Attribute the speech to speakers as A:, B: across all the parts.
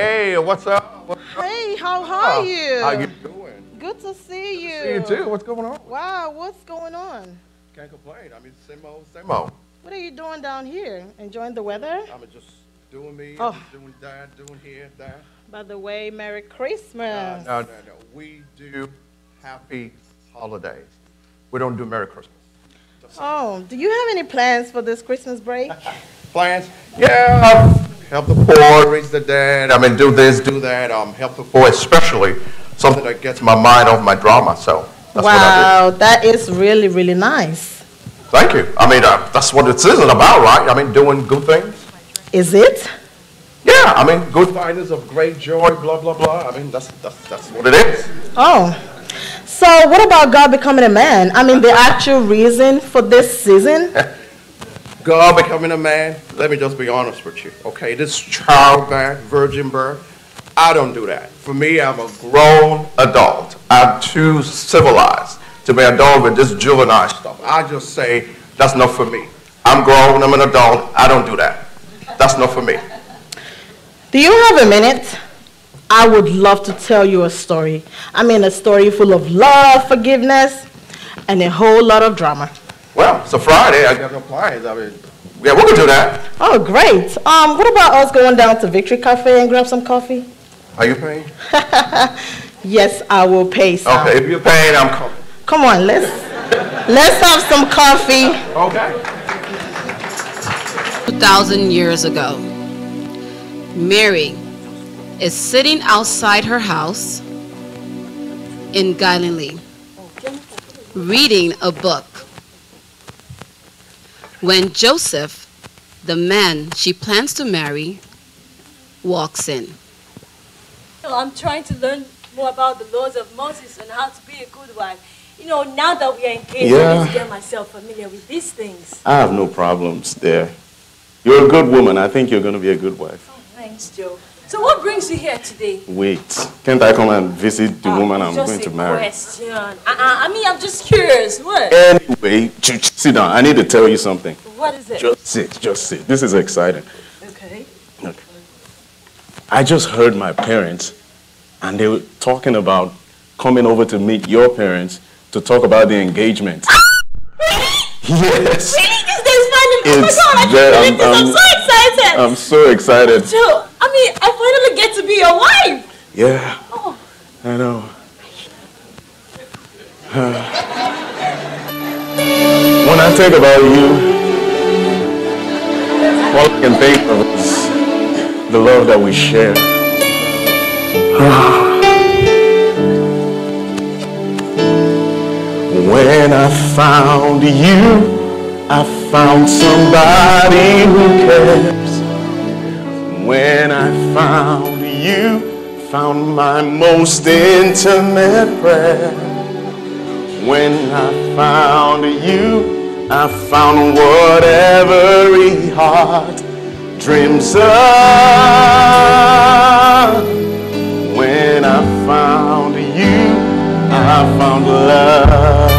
A: Hey, what's up? What's?
B: Hey, how are you?
A: How you doing?
B: Good to see you.
A: See you too. What's going on?
B: Wow, what's going on?
A: Can't complain. I mean, same old, same old.
B: What are you doing down here? Enjoying the weather?
A: I'm just doing me,
B: Oh.
A: doing that, doing here, that.
B: By the way, Merry
A: Uh,
B: Christmas.
A: no, no, no. We do happy holidays. We don't do Merry Christmas.
B: Oh, do you have any plans for this Christmas break?
A: Plans? Yeah, help the poor, raise the dead. I mean, do this, do that. Um, help the poor, especially something that gets my mind off my drama. So that's what I
B: wow, that is really, really nice.
A: Thank you. I mean, uh, that's what it isn't about, right? I mean, doing good things.
B: Is it?
A: Yeah, I mean, good tidings of great joy, blah, blah, blah. I mean, that's, that's, that's what it is.
B: Oh. So, what about God becoming a man? I mean, the actual reason for this season?
A: God becoming a man, let me just be honest with you, okay? This childbirth, virgin birth, I don't do that. For me, I'm a grown adult. I'm too civilized to be adult with this juvenile stuff. I just say, that's not for me. I'm grown, I'm an adult, I don't do that. That's not for me.
B: Do you have a minute? I would love to tell you a story. I mean, a story full of love, forgiveness, and a whole lot of drama.
A: Well, it's a Friday, I got no plans. I mean, yeah, we can do that.
B: Oh, great. Um, what about us going down to Victory Cafe and grab some coffee?
A: Are you paying?
B: Yes, I will pay some.
A: Okay, if you're paying, I'm coming.
B: Come on, let's let's have some coffee.
A: Okay.
C: 2,000 years ago. Mary is sitting outside her house in Galilee, reading a book. When Joseph, the man she plans to marry, walks in.
D: You know, I'm trying to learn more about the laws of Moses and how to be a good wife. You know, now that we are engaged, I
E: Yeah.
D: need to get myself familiar with these things.
E: I have no problems there. You're a good woman. I think you're going to be a good wife.
D: Oh, thanks, Joe. So what brings you here today?
E: Wait, can't I come and visit the
D: Ah,
E: woman I'm going to marry?
D: Just a question. Uh-uh, I mean, I'm just curious. What?
E: Anyway, sit down. I need to tell you something.
D: What is it?
E: Just sit, just sit. This is exciting.
D: Okay.
E: Look, I just heard my parents, and they were talking about coming over to meet your parents to talk about the engagement. Ah! Yes.
D: Really? Funny. Oh my God, I can't believe this. I'm,
E: I'm-
D: so excited.
E: I'm so excited.
D: Joe, I mean, I finally get to be your wife.
E: Yeah,
D: Oh,
E: I know. when I think about you, all I can think of is the love that we share. when I found you, I found somebody who cares. When I found you, found my most intimate prayer. When I found you, I found what every heart dreams of. When I found you, I found love.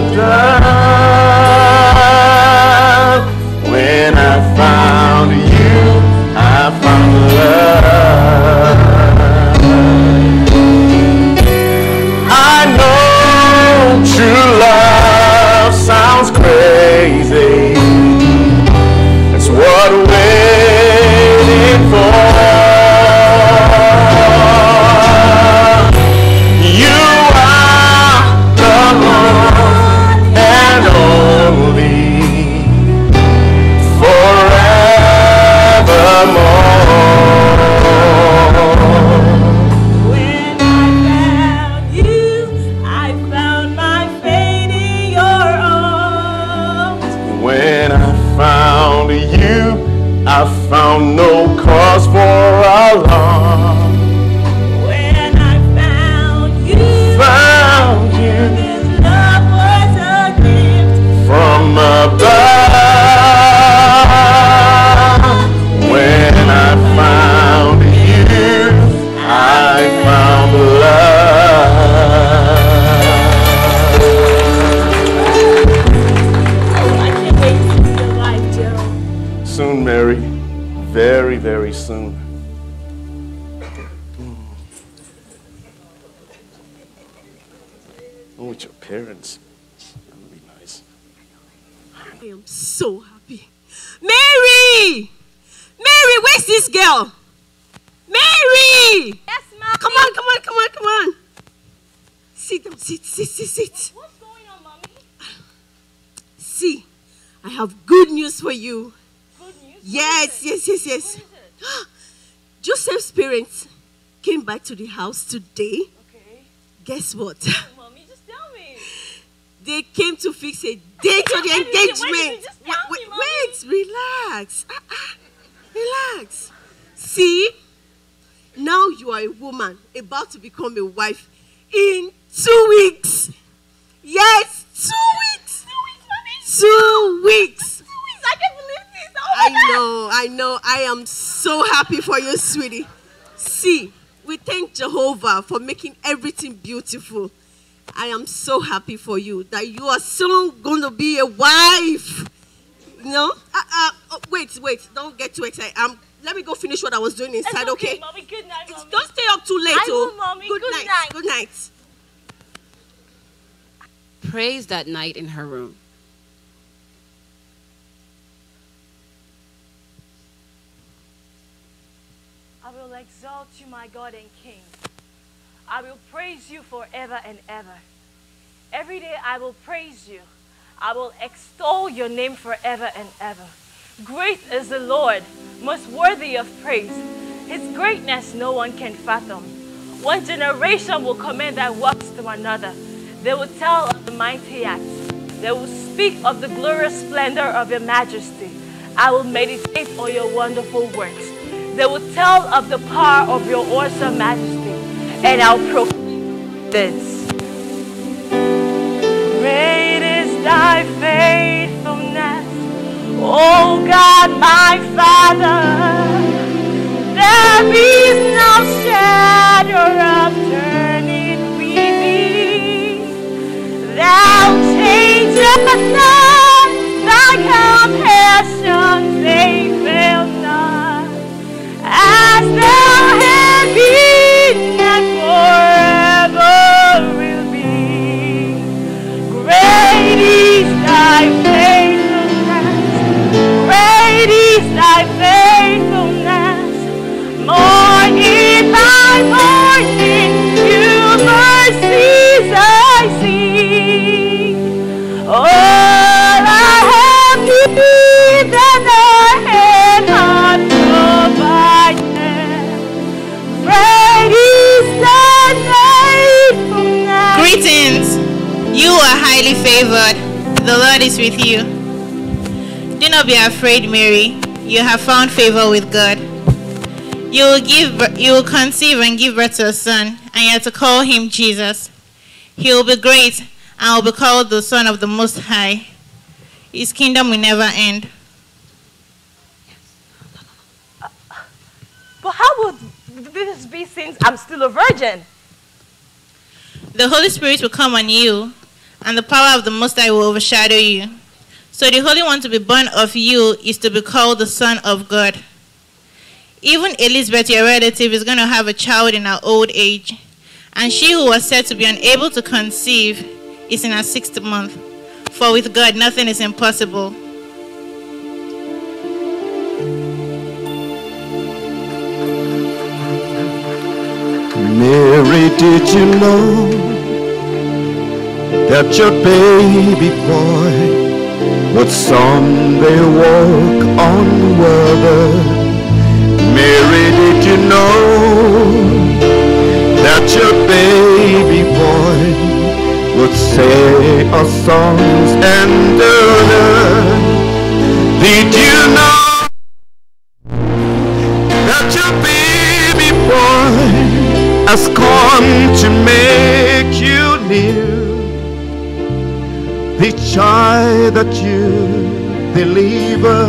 E: Like
D: house today.
F: Okay.
D: Guess what?
F: Mommy, just tell me.
D: They came to fix a date for the
F: Wait wait
D: engagement.
F: tell
D: wait,
F: me,
D: wait, relax. Ah, ah, relax. See, now you are a woman about to become a wife in two weeks. Yes, two weeks.
F: Two weeks, mommy.
D: Two weeks.
F: Two weeks. I can't believe this. Oh
D: I
F: God.
D: know, I know. I am so happy for you, sweetie. See, we thank Jehovah for making everything beautiful. I am so happy for you that you are soon going to be a wife. You know? Uh, uh, oh, wait, wait. Don't get too excited. Um, let me go finish what I was doing
F: It's
D: inside, okay?
F: Mommy, good night, mommy.
D: Don't stay up too late,
F: I
D: oh.
F: will, Mommy.
D: Good,
F: Good
D: night.
F: night.
D: Good night.
C: Praise that night in her room.
F: Will exalt you, my God and King. I will praise you forever and ever. Every day I will praise you. I will extol your name forever and ever. Great is the Lord, most worthy of praise. His greatness no one can fathom. One generation will commend thy works to another. They will tell of the mighty acts. They will speak of the glorious splendor of your majesty. I will meditate on your wonderful works. They will tell of the power of your awesome majesty. And I'll proclaim this. Great is thy faithfulness, O God, my Father. There is no shadow of turning with thee. Thou changest not, thy compassions they fail. As thou
G: not be afraid, Mary. You have found favor with God. You will give you will conceive and give birth to a son, and you are to call him Jesus. He will be great and will be called the Son of the Most High. His kingdom will never end.
F: But how would this be since I'm still a virgin?
G: The Holy Spirit will come on you, and the power of the Most High will overshadow you. So the Holy One to be born of you is to be called the Son of God. Even Elizabeth, your relative, is going to have a child in her old age, and she who was said to be unable to conceive is in her sixth month. For with God, nothing is impossible.
H: Mary, did you know that your baby boy would someday walk on water? Mary, did you know that your baby boy would say our songs and learn? Did you know that your baby boy has come to make child that you deliver.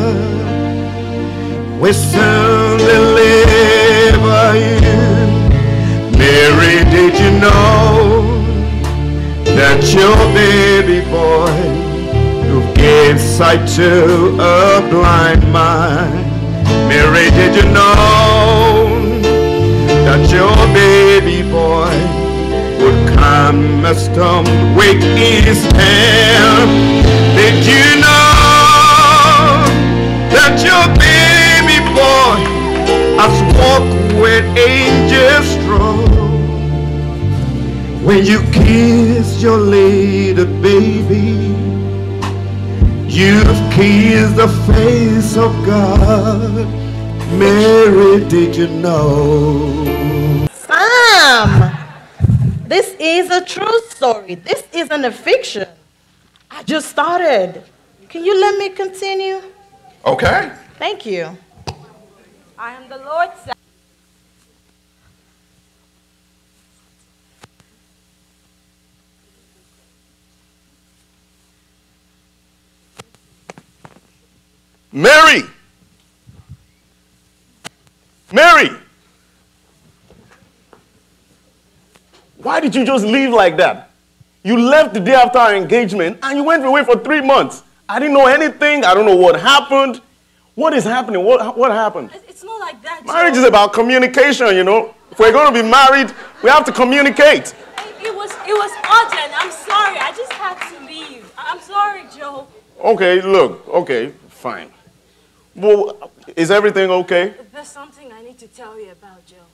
H: We soon deliver you. Mary, did you know that your baby boy who gave sight to a blind man? Mary, did you know that your baby boy would come a storm with his hand? Did you know that your baby boy has walked with angels strong? When you kiss your little baby, you've kissed the face of God. Mary, did you know?
B: Is a true story. This isn't a fiction. I just started. Can you let me continue?
A: Okay.
B: Thank you.
F: I am the Lord's
E: Mary! Mary! Why did you just leave like that? You left the day after our engagement and you went away for three months. I didn't know anything. I don't know what happened. What is happening? What, what happened?
F: It's not like that.
E: Marriage
F: Joe.
E: is about communication, you know. If we're going to be married, we have to communicate.
F: It was it was urgent. I'm sorry. I just had to leave. I'm sorry, Joe.
E: Okay, look, okay, fine. Well, is everything okay?
F: There's something I need to tell you about, Joe.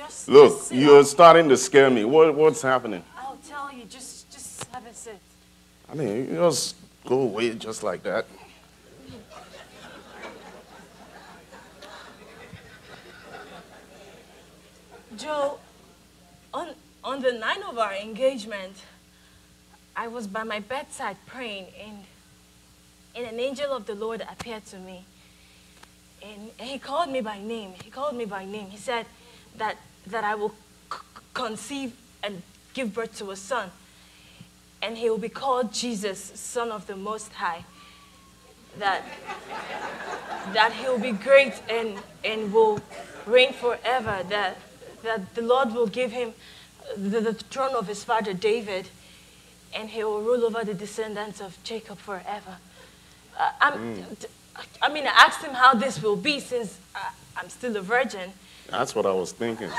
F: Just
E: Look,
F: just
E: you're starting to scare me. What, what's happening?
F: I'll tell you. Just just have a sit.
E: I mean, you just go away just like that.
F: Joe, on on the night of our engagement, I was by my bedside praying, and and an angel of the Lord appeared to me. And he called me by name. He called me by name. He said that that I will c- conceive and give birth to a son, and he will be called Jesus, Son of the Most High. That that he'll be great and, and will reign forever, that, that the Lord will give him the, the throne of his father David, and he will rule over the descendants of Jacob forever. Uh, I'm, d- I mean, I asked him how this will be since I, I'm still a virgin.
E: That's what I was thinking.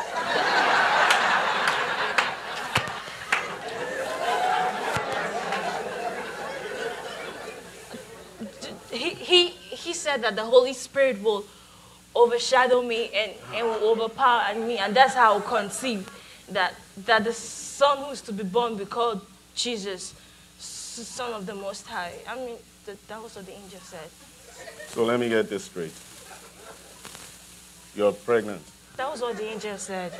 F: He, he, he said that the Holy Spirit will overshadow me and, and will overpower me, and that's how I'll conceive that, that the son who's to be born will be called Jesus, Son of the Most High. I mean, that, that was what the angel said.
E: So let me get this straight. You're pregnant.
F: That was what the angel said.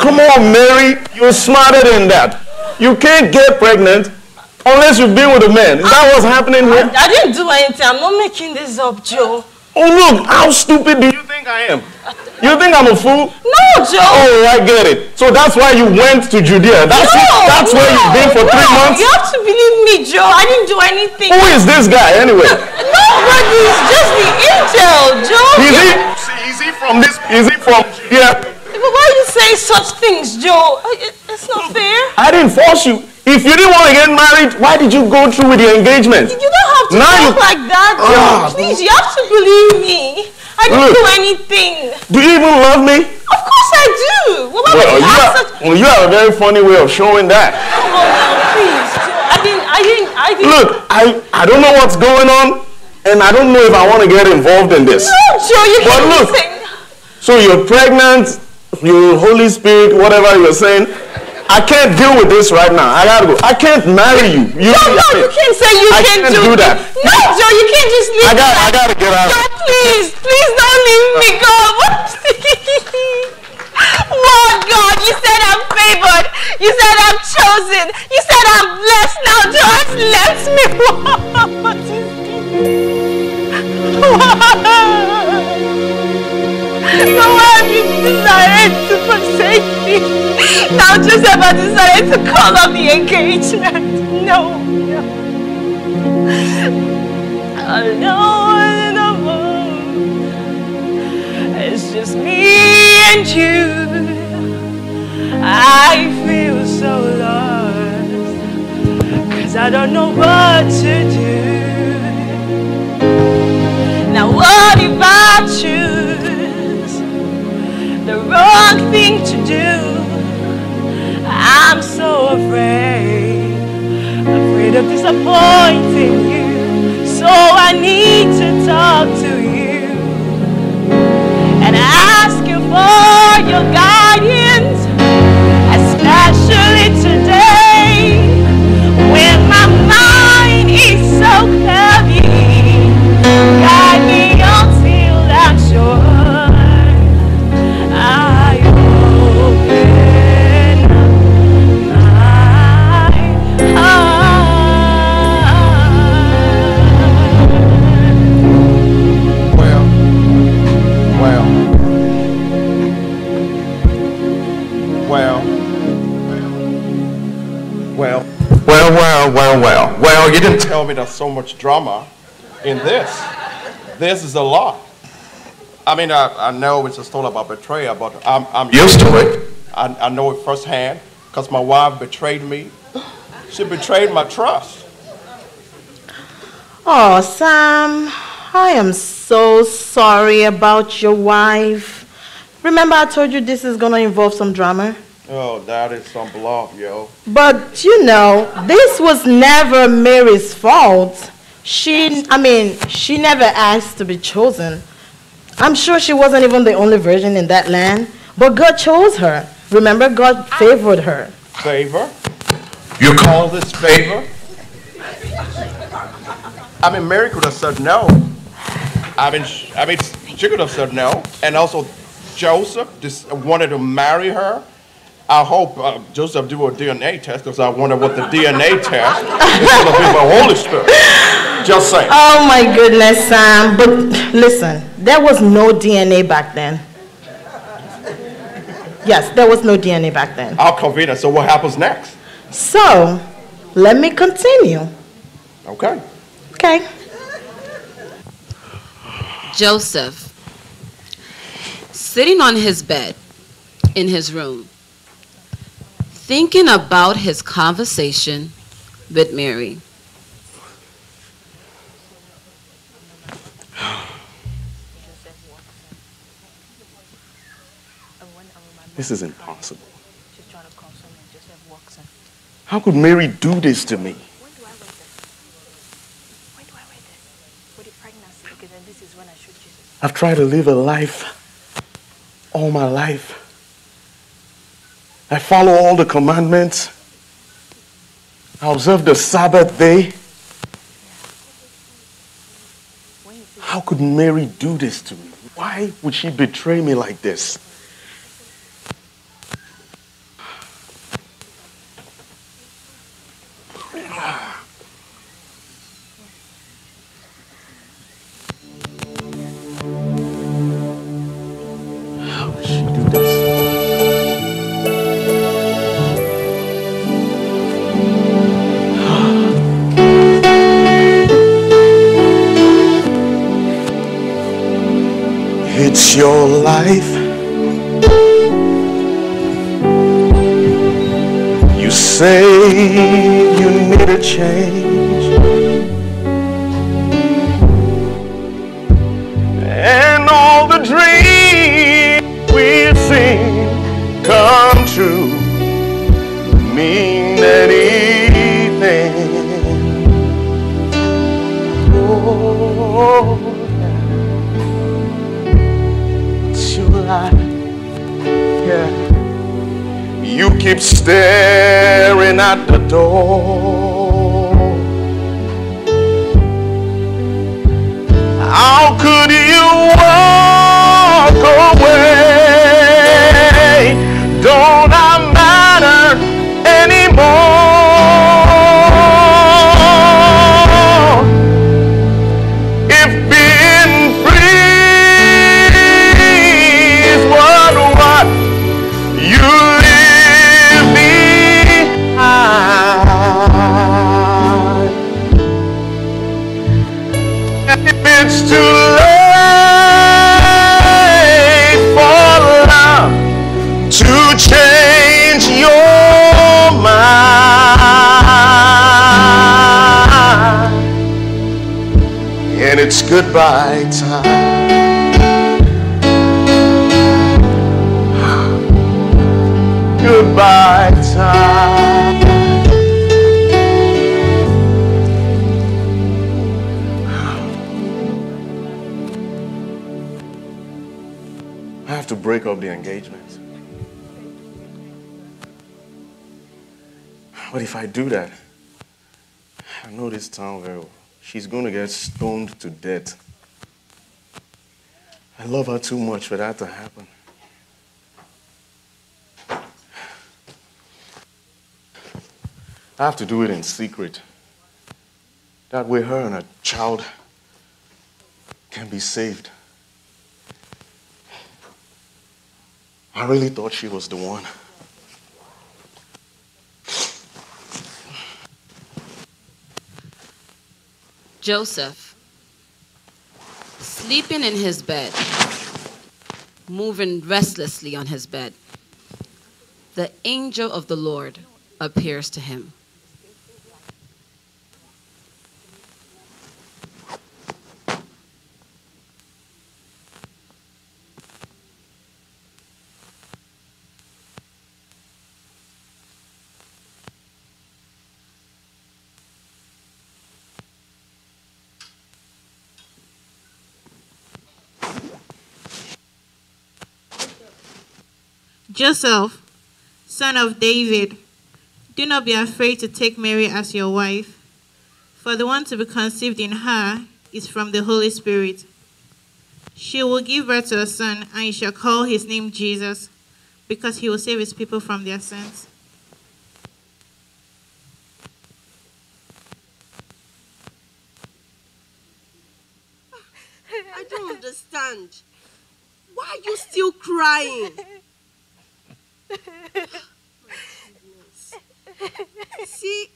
E: Come on, Mary. You're smarter than that. You can't get pregnant unless you've been with a man. Is that what's happening here?
F: I didn't do anything. I'm not making this up, Joe.
E: Oh, look, how stupid do you think I am? You think I'm a fool?
F: No, Joe.
E: Oh, I get it. So that's why you went to Judea. That's.
F: No,
E: That's where you've been for three months.
F: You have to believe me, Joe. I didn't do anything.
E: Who is this guy anyway?
F: Nobody. It's just the angel, Joe.
E: Is he? Is he from this? Is he from Judea?
F: But why you say such things, Joe? It's not fair.
E: I didn't force you. If you didn't want to get married, why did you go through with the engagement?
F: You don't have to
E: Now
F: talk
E: you-
F: like that, Joe.
E: Ah.
F: Please, you have to believe me. I didn't
E: Look.
F: do anything.
E: Do you even love me?
F: Of course I do. Well, why
E: Well,
F: would
E: you
F: you
E: have,
F: such?
E: well, you have a very funny way of showing that.
F: Oh no, please, Joe. I didn't. I didn't. I didn't.
E: Look, I, I don't know what's going on, and I don't know if I want to get involved in this.
F: No, Joe. You
E: But
F: can't
E: look. So you're pregnant, you Holy Spirit, whatever you're saying. I can't deal with this right now. I gotta go. I can't marry you. you
F: No, no, you can't say you
E: I
F: can't,
E: can't
F: do,
E: do that.
F: No, Joe, you can't just leave
E: I got.
F: me
E: I gotta get out.
F: Joe, please, please don't leave me, God. What? what, God? You said I'm favored. You said I'm chosen. You said I'm blessed. Now just let me. What is this? No, you decided to forsake me? Now I decided to call off the engagement. No, no. Alone in the It's just me and you. I feel so lost. Cause I don't know what to do. Now what I choose the wrong thing to do? I'm so afraid, afraid of disappointing you. So I need to talk to you and ask you for your guidance,
A: well. Well, you didn't tell me there's so much drama in this. This is a lot. I mean, I, I know it's a story about betrayal, but I'm, I'm used to it. I, I know it firsthand because my wife betrayed me. She betrayed my trust.
B: Oh, Sam, I am so sorry about your wife. Remember, I told you this is gonna involve some drama?
A: Oh, that is some bluff, yo.
B: But you know, this was never Mary's fault. She, I mean, she never asked to be chosen. I'm sure she wasn't even the only virgin in that land, but God chose her. Remember, God favored her.
A: Favor? You call this favor? I mean, Mary could have said no. I mean, I mean, she could have said no. And also, Joseph just wanted to marry her. I hope uh, Joseph do a DNA test because I wonder what the DNA test is going to be for Holy Spirit. Just saying.
B: Oh my goodness, Sam. But listen, there was no DNA back then. Yes, there was no DNA back then.
A: How convenient. So what happens next?
B: So, let me continue.
A: Okay.
B: Okay.
C: Joseph, sitting on his bed in his room, thinking about his conversation with Mary.
E: This is impossible. How could Mary do this to me? I've tried to live a life all my life. I follow all the commandments. I observe the Sabbath day. How could Mary do this to me? Why would she betray me like this? It's your life. You say you need a change. You keep staring at the door. How could you walk away? Goodbye time. Goodbye time. I have to break up the engagement. But if I do that, I know this town very well. She's going to get stoned to death. I love her too much for that to happen. I have to do it in secret. That way, her and her child can be saved. I really thought she was the one.
C: Joseph, sleeping in his bed, moving restlessly on his bed, the angel of the Lord appears to him.
G: Joseph, son of David, do not be afraid to take Mary as your wife, for the one to be conceived in her is from the Holy Spirit. She will give birth to a son, and you shall call his name Jesus, because he will save his people from their sins.
D: I don't understand. Why are you still crying? See,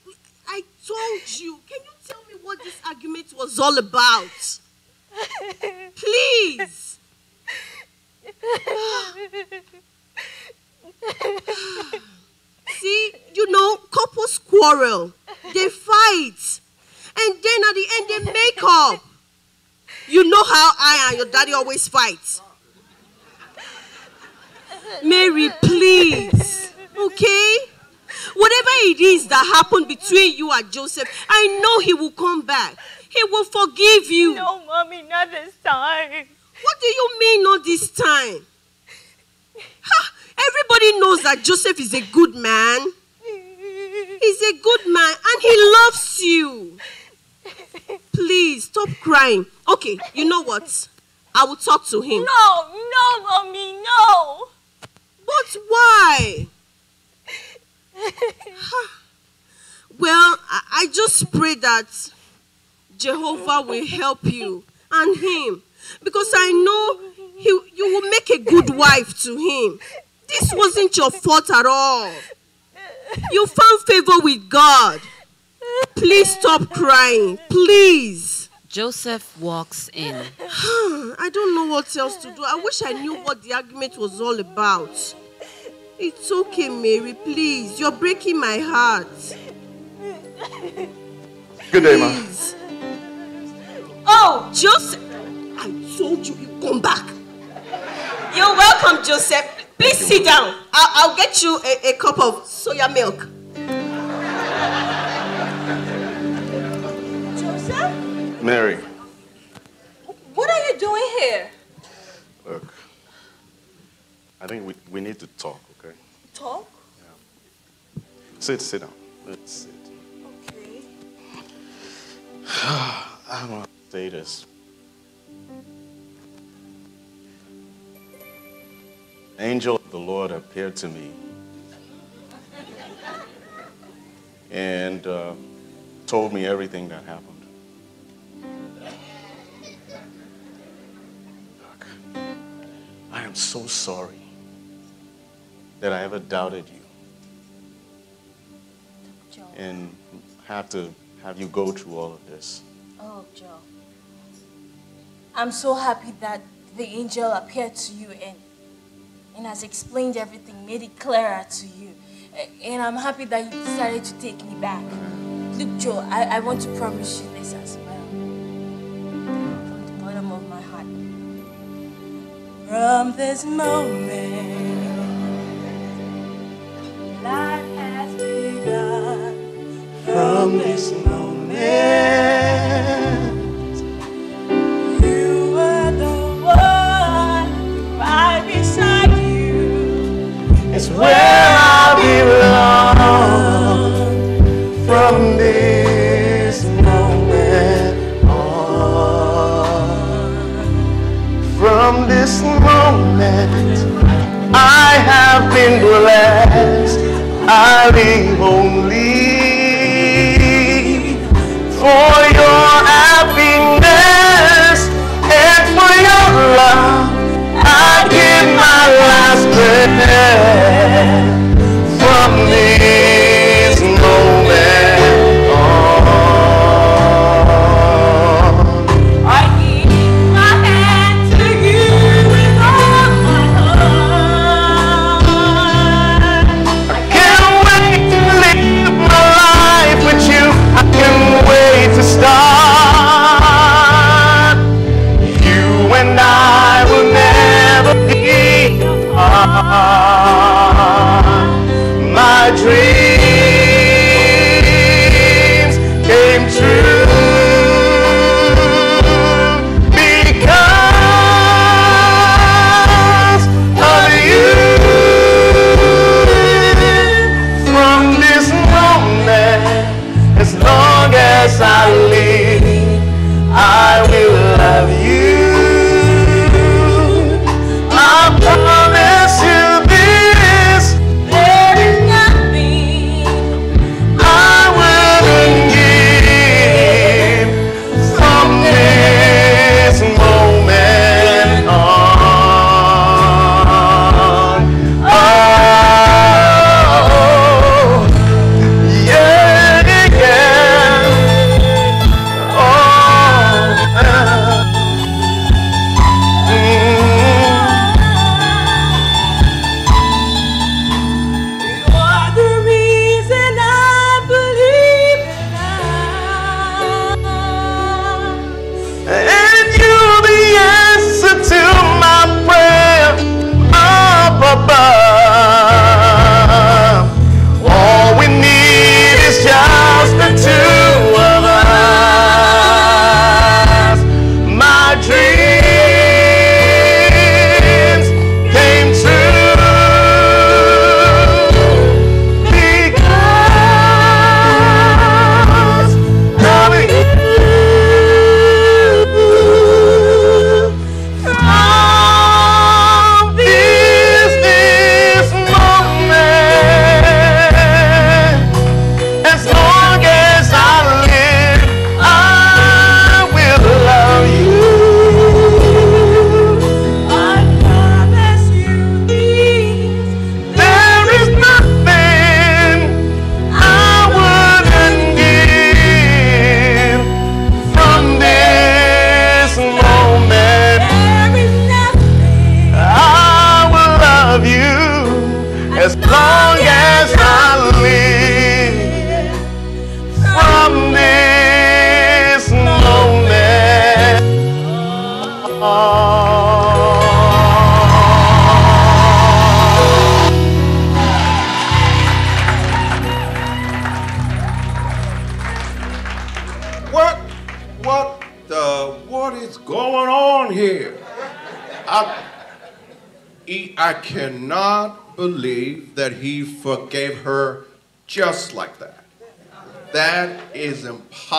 D: I told you. Can you tell me what this argument was all about? Please. See, you know, couples quarrel, they fight, and then at the end they make up. You know how I and your daddy always fight. Mary, please. Okay? Whatever it is that happened between you and Joseph, I know he will come back. He will forgive you.
F: No, mommy, not this time.
D: What do you mean, not this time? Ha, everybody knows that Joseph is a good man. He's a good man and he loves you. Please stop crying. Okay, you know what? I will talk to him.
F: No, no, mommy, no.
D: But why? Well, I, I just pray that Jehovah will help you and him because I know he, you will make a good wife to him. This wasn't your fault at all. You found favor with God. Please stop crying. Please.
C: Joseph walks in.
D: I don't know what else to do. I wish I knew what the argument was all about. It's okay, Mary. Please. You're breaking my heart.
E: Good day, ma.
D: Oh, Joseph. I told you you'd come back. You're welcome, Joseph. Please sit down. I'll, I'll get you a, a cup of soya milk.
E: Mary,
F: what are you doing here?
E: look. I think we, we need to talk, okay?
F: Talk? Yeah.
E: Sit, sit down. Let's sit.
F: Okay.
E: I don't know how to say this. Angel of the Lord appeared to me and uh, told me everything that happened. So sorry that I ever doubted you
F: Joe.
E: and have to have you go through all of this.
F: Oh, Joe. I'm so happy that the angel appeared to you and, and has explained everything, made it clearer to you. And I'm happy that you decided to take me back. Look, Joe, I, I want to promise you this as well.
E: From this moment, life has begun. From this moment,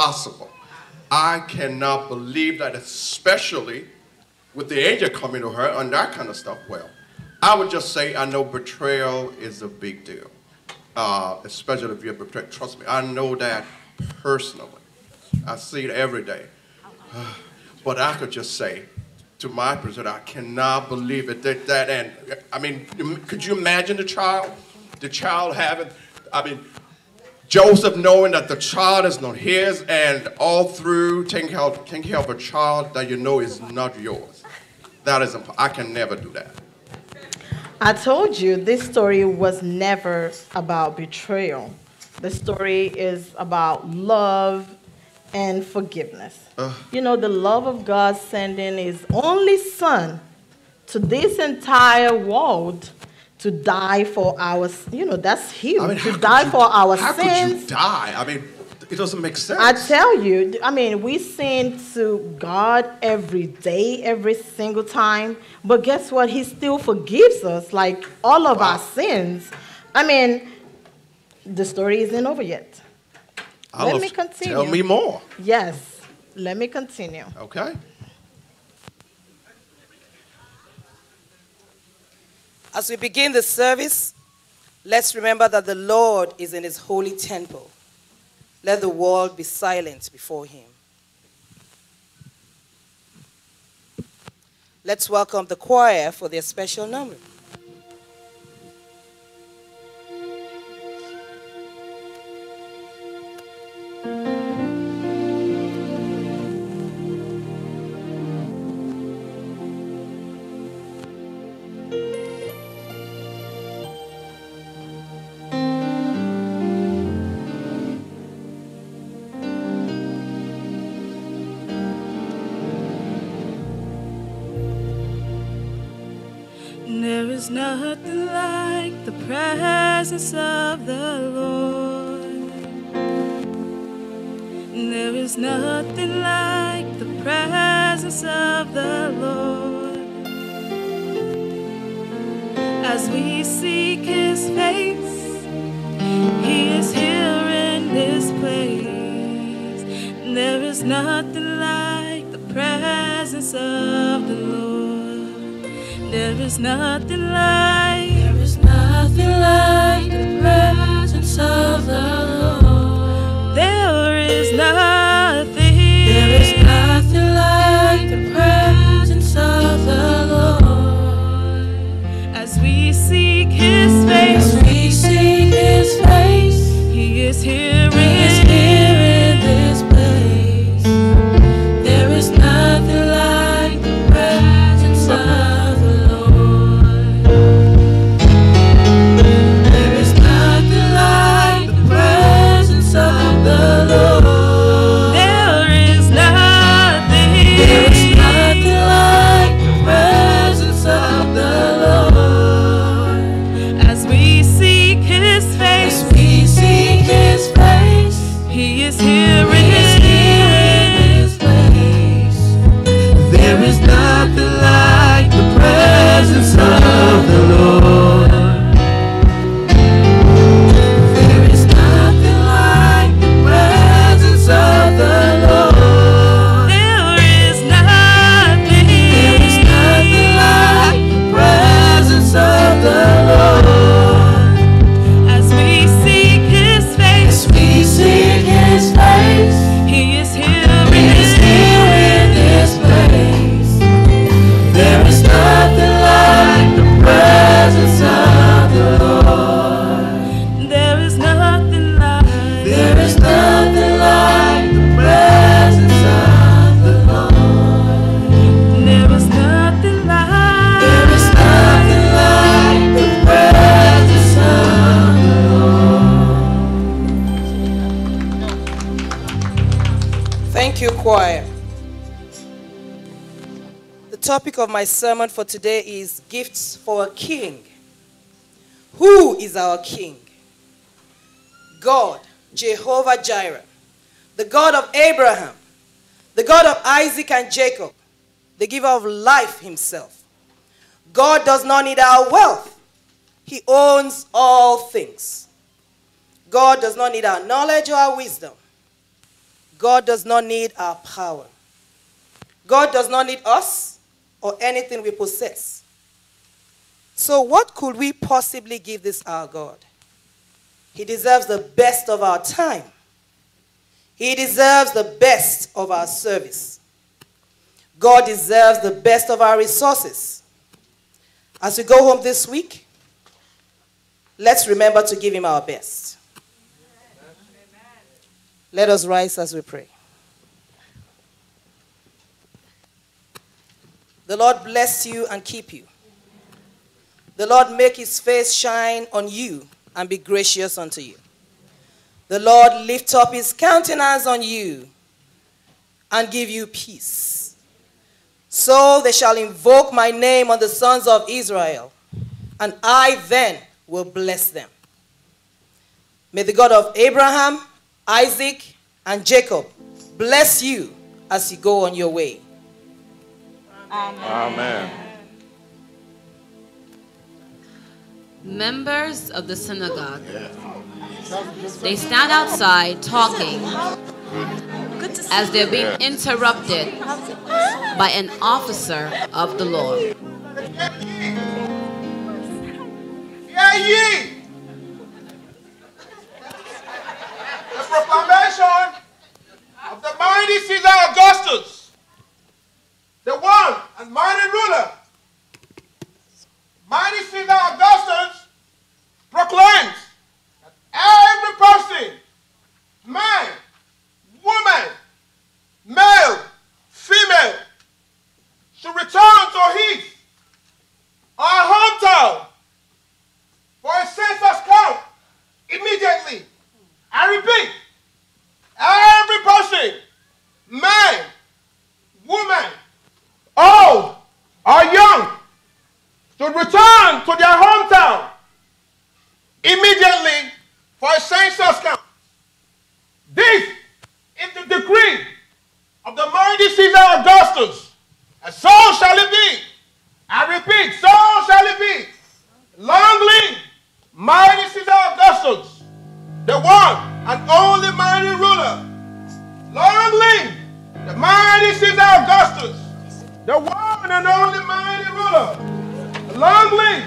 A: impossible. I cannot believe that, especially with the angel coming to her and that kind of stuff. Well, I would just say I know betrayal is a big deal, uh, especially if you're betrayed. Trust me, I know that personally. I see it every day. But I could just say, to my person, I cannot believe it. That, that and I mean, could you imagine the child? The child having, I mean, Joseph knowing that the child is not his, and all through taking care, of, taking care of a child that you know is not yours. That is, imp- I can never do that.
B: I told you this story was never about betrayal. The story is about love and forgiveness. You know, the love of God sending his only son to this entire world to die for our, you know, that's huge.
A: I mean,
B: to die
A: you-
B: for our
A: How
B: sins.
A: could you die? I mean, it doesn't make sense.
B: I tell you, I mean, we sin to God every day, every single time. But guess what? He still forgives us, like all of our sins. I mean, the story isn't over yet.
A: I
B: let me continue.
A: Tell me more.
B: Yes, let me continue.
A: Okay.
I: As we begin the service, let's remember that the Lord is in his holy temple. Let the world be silent before him. Let's welcome the choir for their special number.
J: There nothing like the presence of the Lord. There is nothing like there is nothing like the presence of the Lord.
I: My sermon for today is Gifts for a King. Who is our King? God, Jehovah Jireh, the God of Abraham, the God of Isaac and Jacob, the giver of life himself. God does not need our wealth, He owns all things. God does not need our knowledge or our wisdom. God does not need our power. God does not need us or anything we possess. So, what could we possibly give this our God? He deserves the best of our time. He deserves the best of our service. God deserves the best of our resources. As we go home this week, let's remember to give Him our best. Let us rise as we pray. The Lord bless you and keep you. The Lord make his face shine on you and be gracious unto you. The Lord lift up his countenance on you and give you peace. So they shall invoke my name on the sons of Israel, and I then will bless them. May the God of Abraham, Isaac, and Jacob bless you as you go on your way.
E: Amen.
C: Members of the synagogue. They stand outside talking as they're being interrupted by an officer of the law.
K: Hear ye! The proclamation of the mighty Caesar Augustus, the one and mighty ruler. Mighty Caesar Augustus proclaims that every person, man, woman, male, female, should return to his our hometown for a census count immediately. I repeat, every person, man, woman, old or young, should return to their hometown immediately for a census count. This is the decree of the mighty Caesar Augustus, and so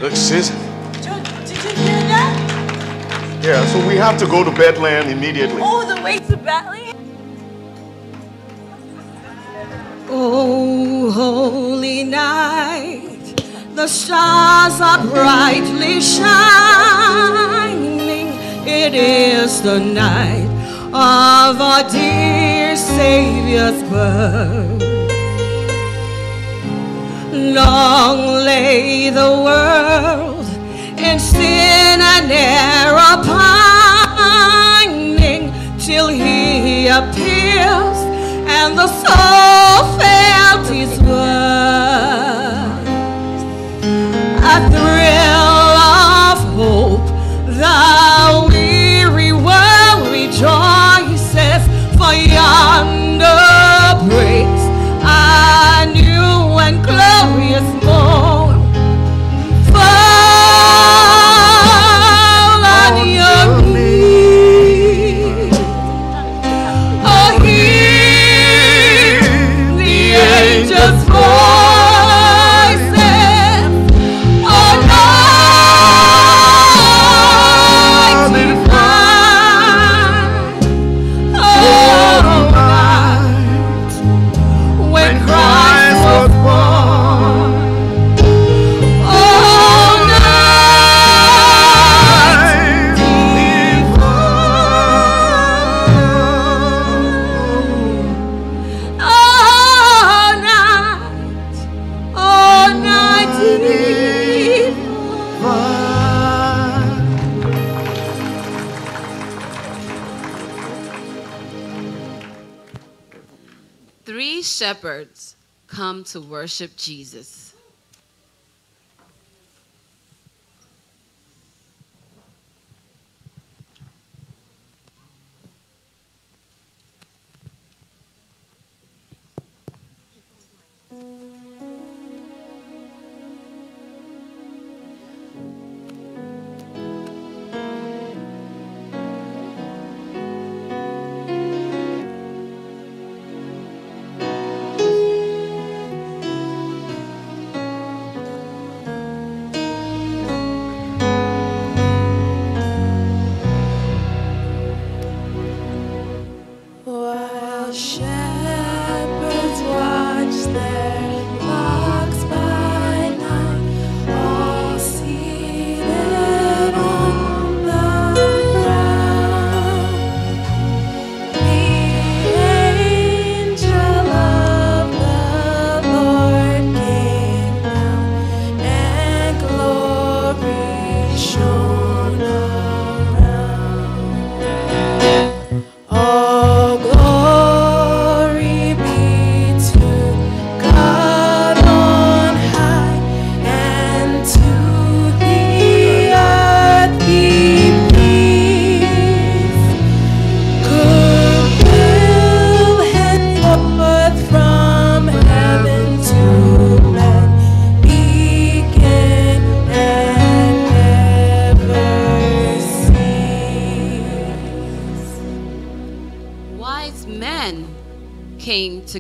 E: Look, sis.
F: Did you hear that?
E: Yeah, so we have to go to Bethlehem immediately.
F: All the way to Bethlehem?
L: Oh, holy night, the stars are brightly shining. It is the night of our dear Savior's birth. Long lay the world in sin and error pining till he appears and the soul felt his word. A thrill of hope, the
C: to worship Jesus.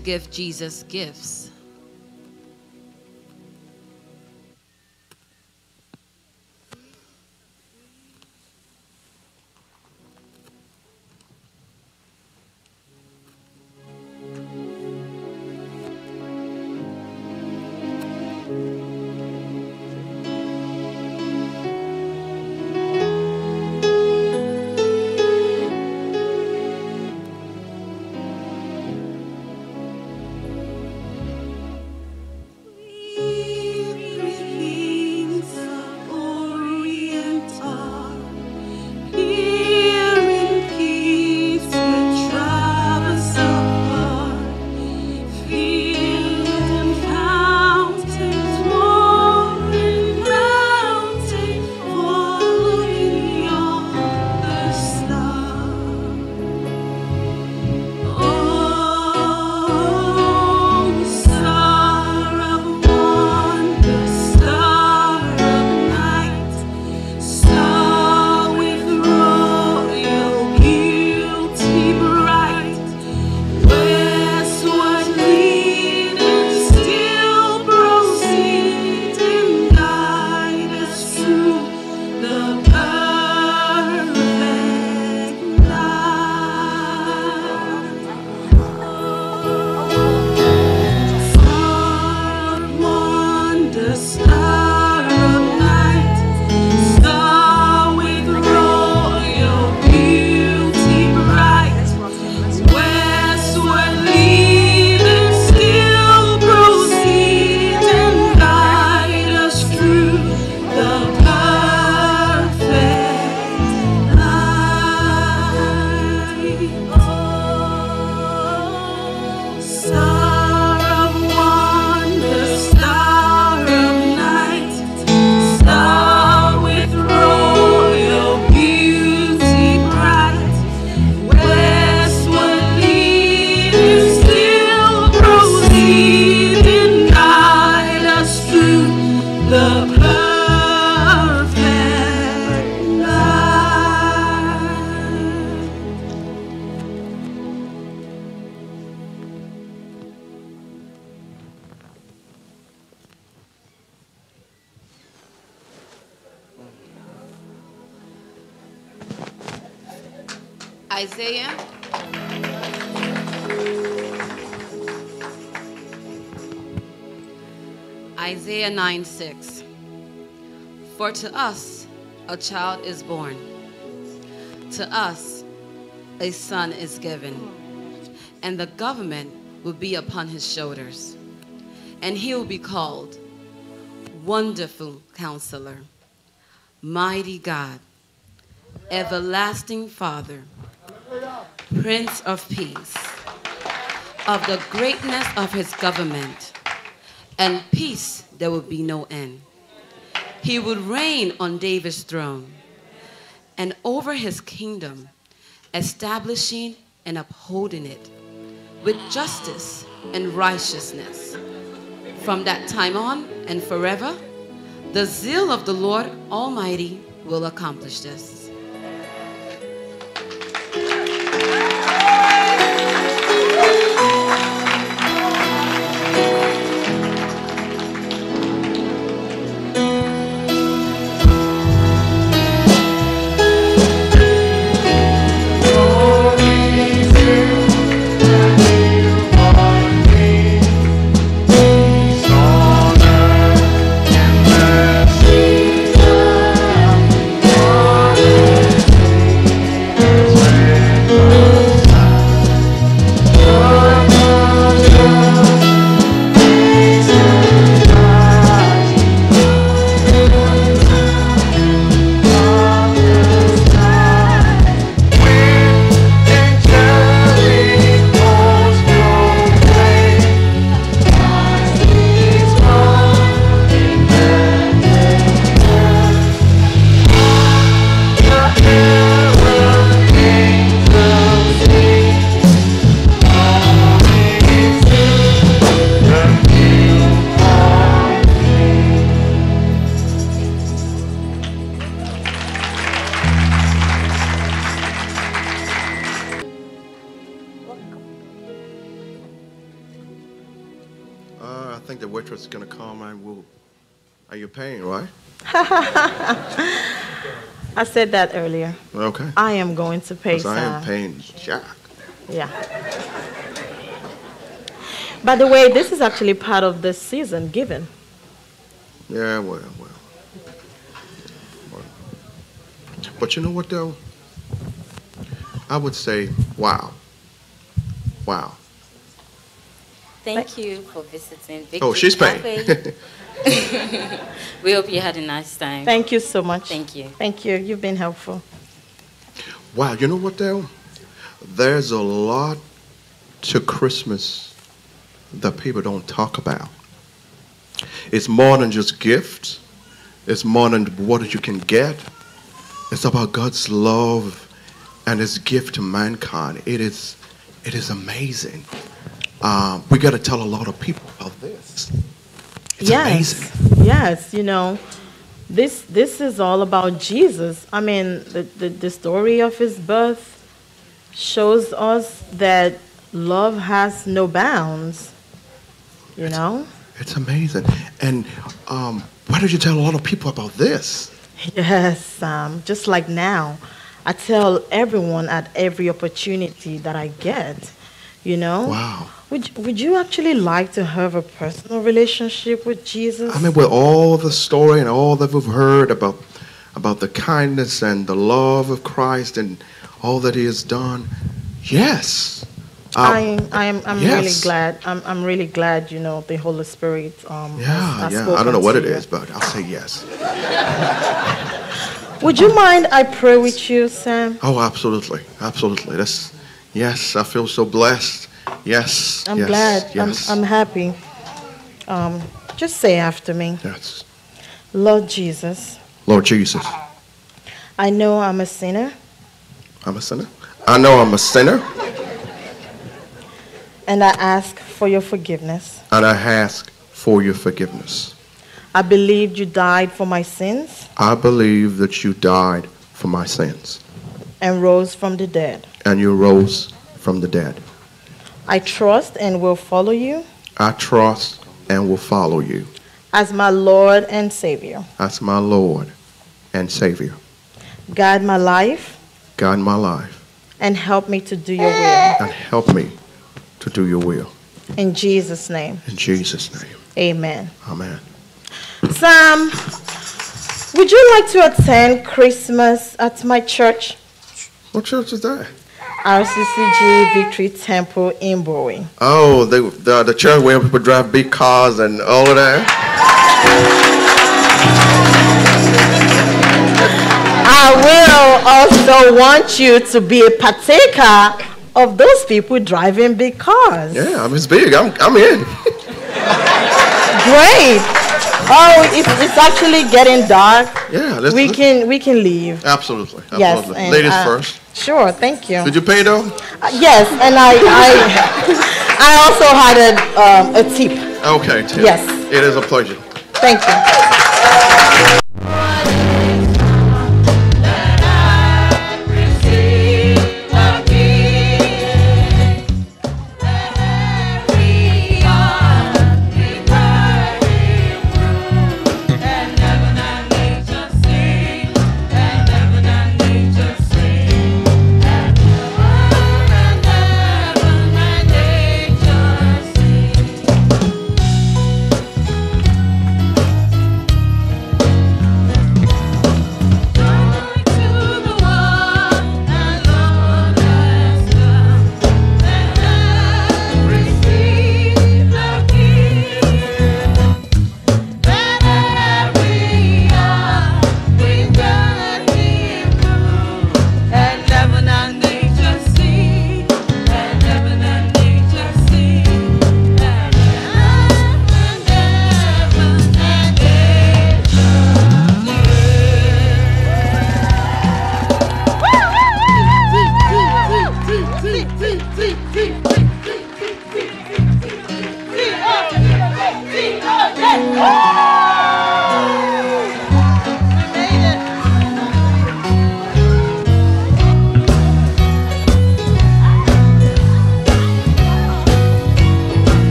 J: To give Jesus gifts. Isaiah. Isaiah 9 6. For to us a child is born, to us a son is given, and the government will be upon his shoulders, and he will be called Wonderful Counselor, Mighty God, Everlasting Father, Prince of Peace. Of the greatness of his government and peace there will be no end. He would reign on David's throne and over his kingdom, establishing and upholding it with justice and righteousness. From that time on and forever, the zeal of the Lord Almighty will accomplish this.
B: Said that earlier.
A: Okay.
B: I am going to pay pay
A: 'Cause I am paying Jack.
B: Yeah. By the way, this is actually part of the season given.
A: Yeah, well, well. Well. But you know what, though? I would say, wow. Wow.
M: Thank you for visiting.
A: Oh, she's paying.
M: Cafe. we hope you had a nice time.
B: Thank you so much.
M: Thank you.
B: Thank you. You've been helpful.
A: Wow, you know what, though? There's a lot to Christmas that people don't talk about. It's more than just gifts. It's more than what you can get. It's about God's love and His gift to mankind. It is, it is amazing. Um, we got to tell a lot of people about this. It's
B: yes.
A: amazing.
B: Yes, you know, this this is all about Jesus. I mean, the, the, the story of his birth shows us that love has no bounds. You know?
A: It's amazing. And um, why don't you tell a lot of people about this?
B: Yes, um, just like now, I tell everyone at every opportunity that I get, you know?
A: Wow.
B: Would, would you actually like to have a personal relationship with Jesus?
A: I mean, with all the story and all that we've heard about about the kindness and the love of Christ and all that He has done, yes. Um,
B: I, I am I'm really glad. I'm, I'm really glad, you know, the Holy Spirit. Um,
A: yeah,
B: has
A: yeah. I don't know what it
B: you.
A: is, but I'll say yes.
B: Would you mind I pray with you, Sam?
A: Oh, absolutely, absolutely. That's yes. I feel so blessed. Yes.
B: I'm
A: yes,
B: glad.
A: Yes.
B: I'm, I'm happy. Um, just say after me.
A: yes.
B: Lord Jesus,
A: Lord Jesus,
B: I know I'm a sinner
A: I'm a sinner. I know I'm a sinner,
B: and I ask for your forgiveness.
A: and I ask for your forgiveness.
B: I believe you died for my sins
A: I believe that you died for my sins,
B: and rose from the dead.
A: And you rose from the dead.
B: I trust and will follow you
A: I trust and will follow you
B: as my Lord and Savior.
A: as my Lord and Savior.
B: Guide my life
A: Guide my life
B: and help me to do your will.
A: and help me to do your will.
B: In Jesus' name,
A: In Jesus' name,
B: amen.
A: amen.
B: Sam, would you like to attend Christmas at my church?
A: What church is that?
B: RCCG Victory Temple in Bowie.
A: Oh, the, the, the church where people drive big cars and all of that?
B: I will also want you to be a partaker of those people driving big cars.
A: Yeah, I mean, it's big. I'm, I'm in.
B: Great. Oh, it's, it's actually getting dark.
A: Yeah, let's,
B: We
A: let's-
B: can we can leave.
A: absolutely.
B: Yes.
A: Absolutely.
B: and,
A: Ladies
B: uh,
A: first.
B: Sure. Thank you.
A: Did you pay though?
B: Uh, yes, and I I, I also had a um, a tip.
A: Okay, Tim.
B: Yes.
A: It is a pleasure.
B: Thank you.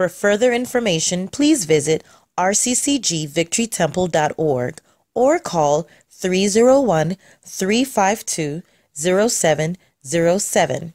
N: For further information, please visit rccgvictorytemple.org or call 301 352 0707.